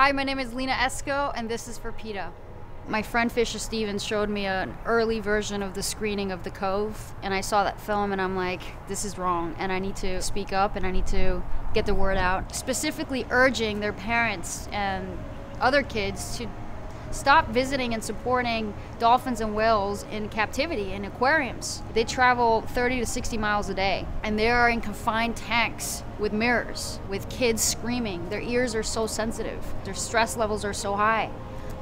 Hi, my name is Lina Esco, and this is for PETA. My friend Fisher Stevens showed me an early version of the screening of The Cove, and I saw that film, and I'm like, this is wrong, and I need to speak up, and I need to get the word out. Specifically, urging their parents and other kids to stop visiting and supporting dolphins and whales in captivity in aquariums. They travel 30 to 60 miles a day and they are in confined tanks with mirrors, with kids screaming. Their ears are so sensitive, their stress levels are so high.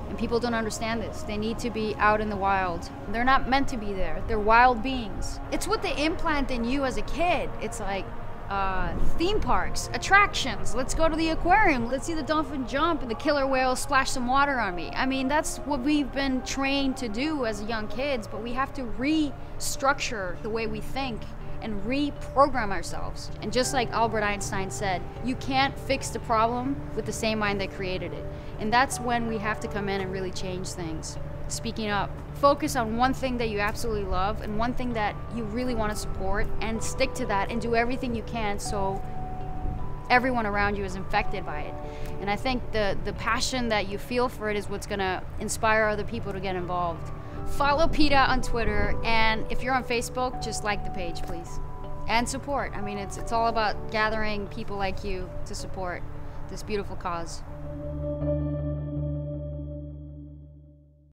And people don't understand this. They need to be out in the wild. They're not meant to be there. They're wild beings. It's what they implant in you as a kid. It's like, uh, theme parks, attractions. Let's go to the aquarium. Let's see the dolphin jump and the killer whale splash some water on me. I mean, that's what we've been trained to do as young kids, but we have to restructure the way we think and reprogram ourselves. And just like Albert Einstein said, you can't fix the problem with the same mind that created it. And that's when we have to come in and really change things speaking up. Focus on one thing that you absolutely love and one thing that you really want to support and stick to that and do everything you can so everyone around you is infected by it. And I think the, the passion that you feel for it is what's going to inspire other people to get involved. Follow PETA on Twitter, and if you're on Facebook, just like the page, please. And support. I mean, it's, it's all about gathering people like you to support this beautiful cause.